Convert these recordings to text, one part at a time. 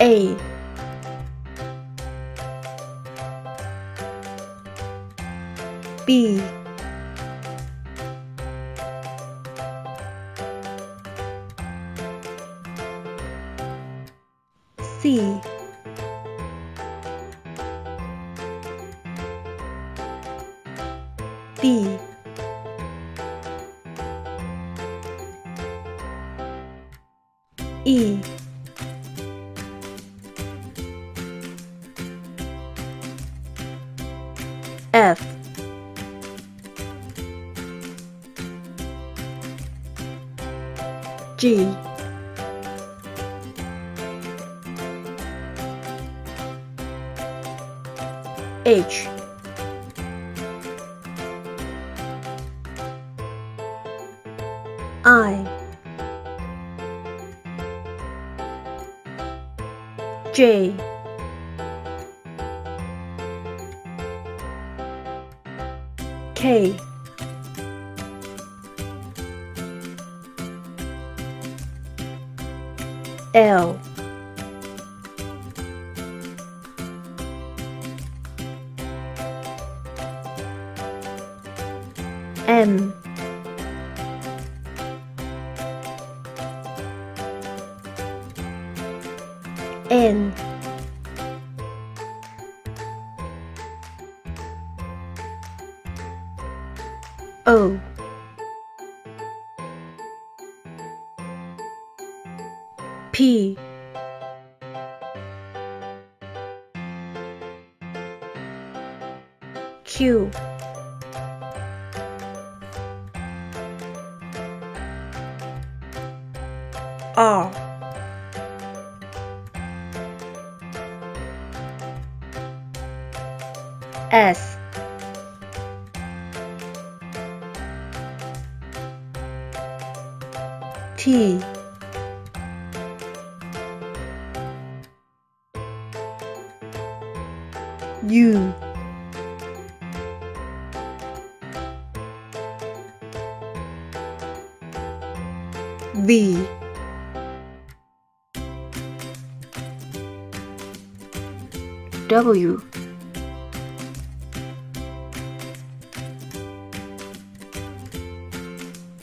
A B G H. I. J. K L. M Q R ah. S. T. U V W.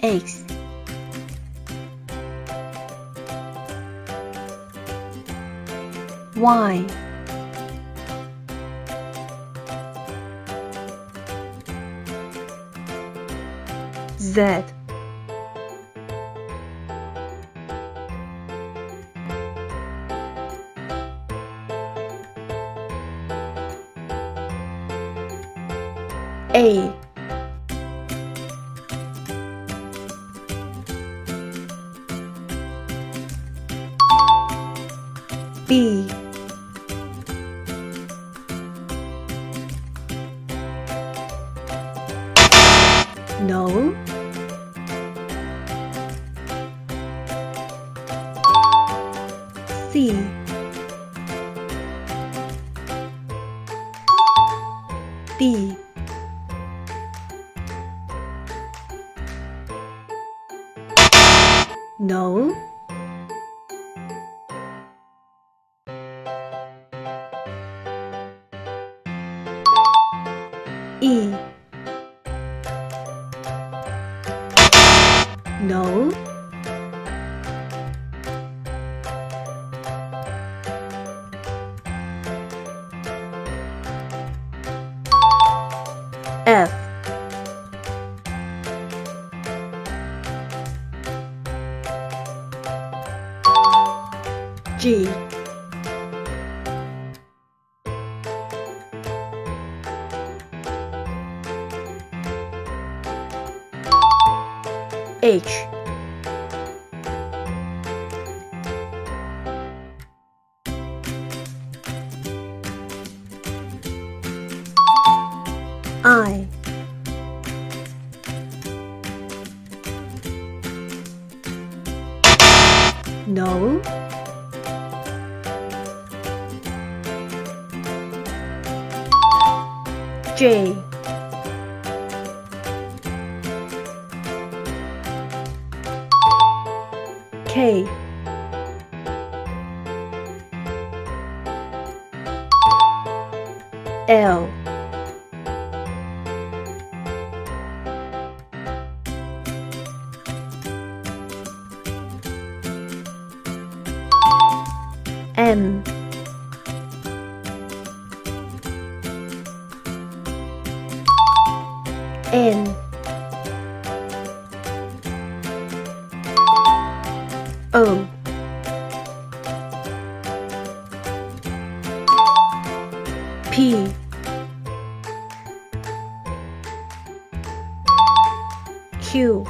X. Y. Z A. B. No. C. D No. E. No G. H. I. No J K. L P. Q.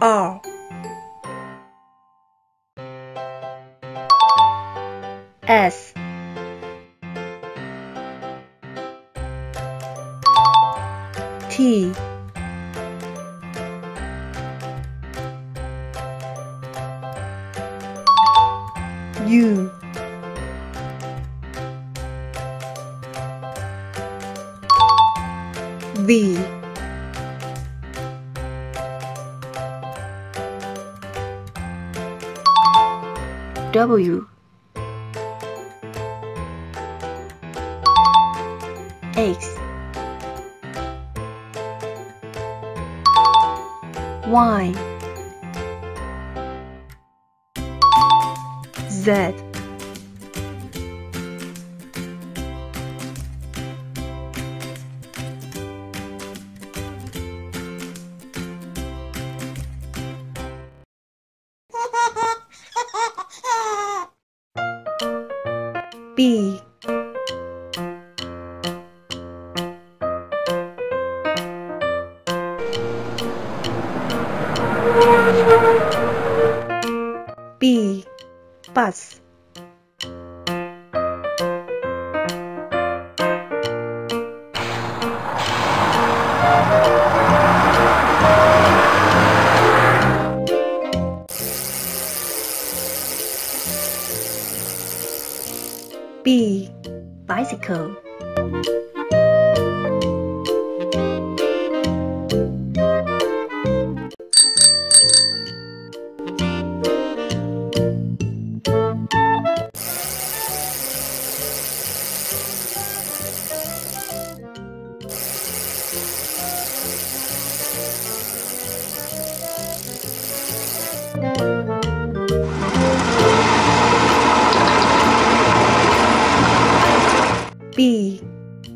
R. S. T U V. W. X. Y Z. B paz.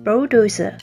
Bulldozer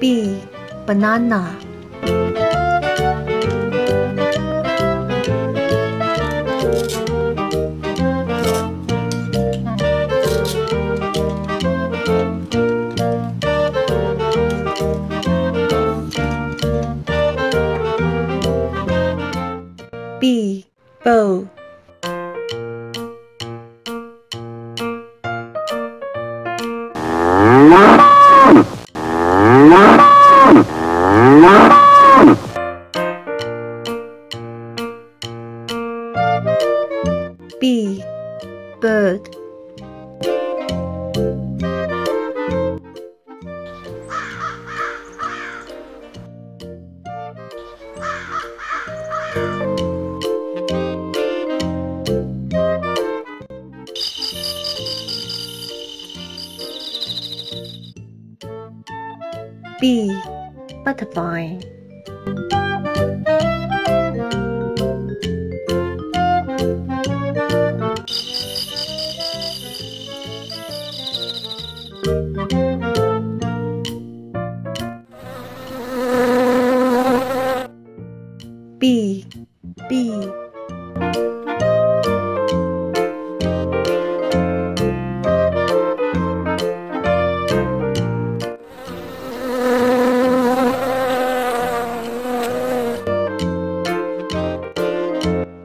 B banana. B bow B. Butterfly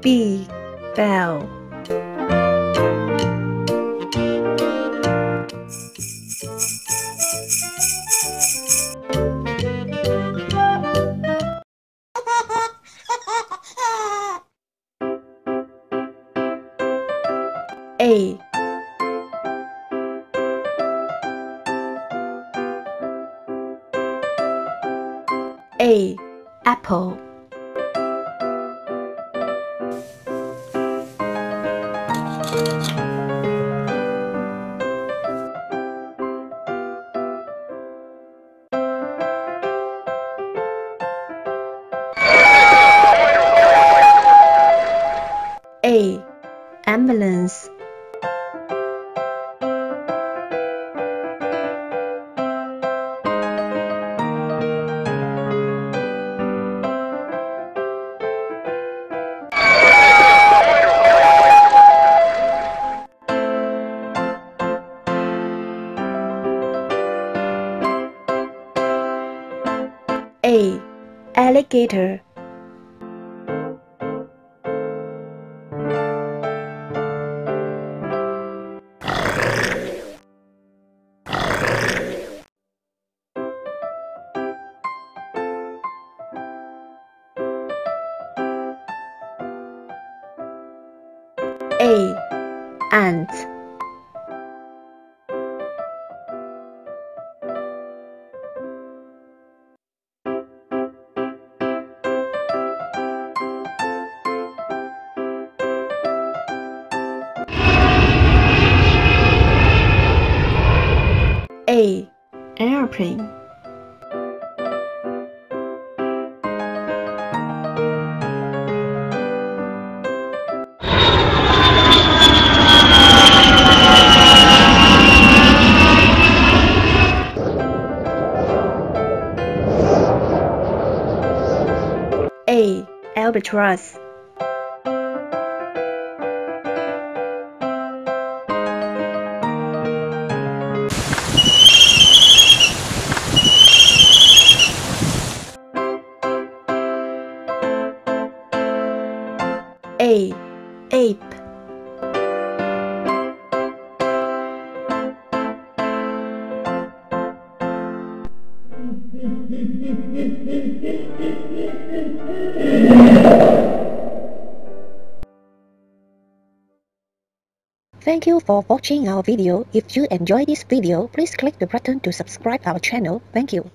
B. Bell. A. A. Apple. Alligator A. Ant A. Albatross A. Ape Thank you for watching our video. If you enjoyed this video, please click the button to subscribe our channel. Thank you.